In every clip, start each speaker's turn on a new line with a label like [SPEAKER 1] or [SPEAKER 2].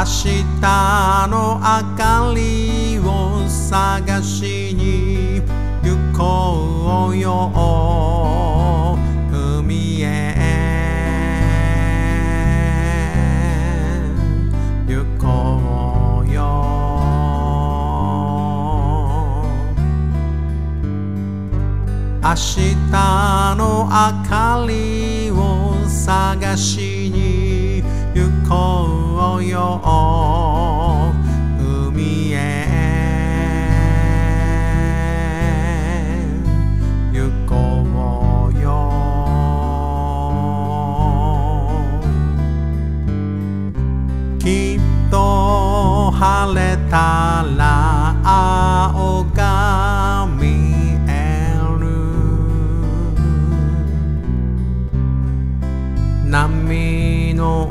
[SPEAKER 1] 明日の明かりを探しに行こうよ海へ行こうよ明日の明かりを探しに晴れたら青が見える波の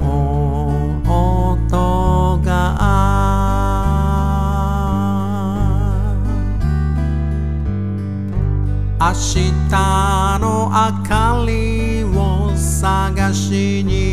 [SPEAKER 1] 音が。明日の明かりを探しに